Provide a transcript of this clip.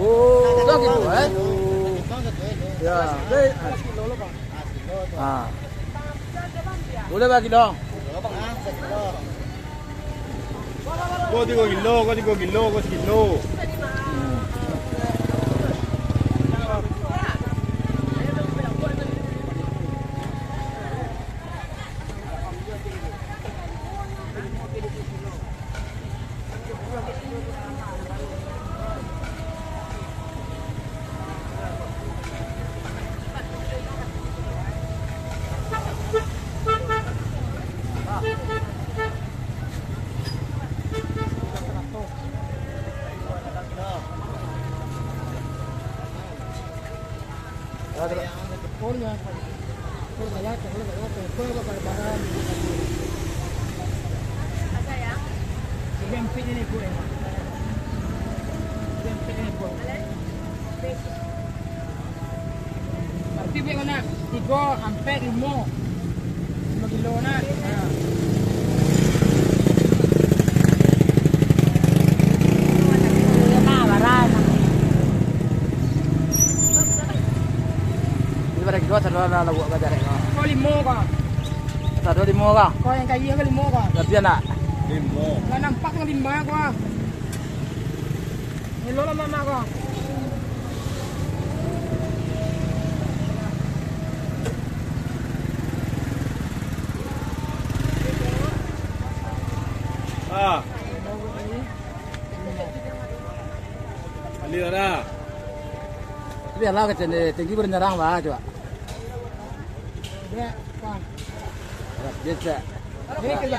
Oh, đó cái tuổi ấy. Dạ, đây. À. Boleh bagi dong. Kau tiga kilo, kau tiga kilo, kau tiga kilo. Có thì có kilo, có thì kilo. Berarti baik mana? Tiga sampai lima. Lima Ini pada kedua satu ada lagu apa jadi kau? Kau lima kau. Satu lima kau. Kau yang kaya ke lima kau. Tapi nak. Limo. Kau nampak dengan lima kau. Hello lah mama kau. À. Ali dah. Tapi Allah ke sini tinggi bernyerang bah coba. Ya, kau. Biasa. Ini kerja